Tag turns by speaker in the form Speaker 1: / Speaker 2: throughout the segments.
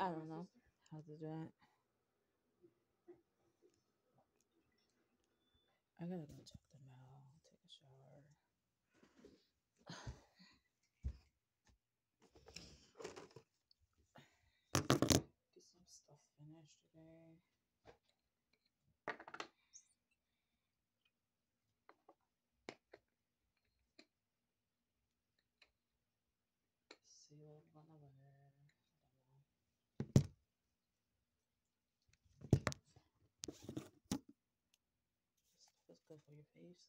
Speaker 1: I don't know how to do that. I gotta go check the mail, take a shower. Get some stuff finished today. See what I'm gonna wear. I don't know. This stuff is good for your face.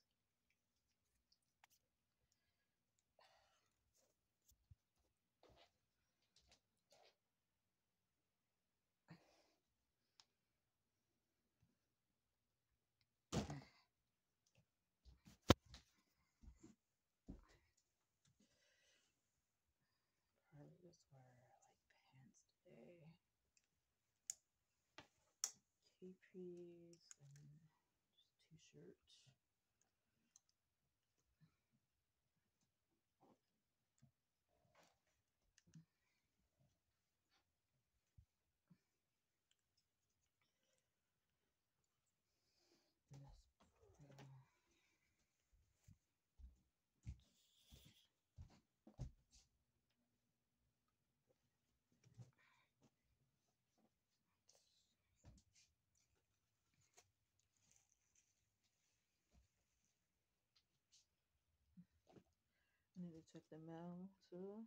Speaker 1: Just wear like pants today. Capris and just t-shirt. And this brown. I need to check the mail too.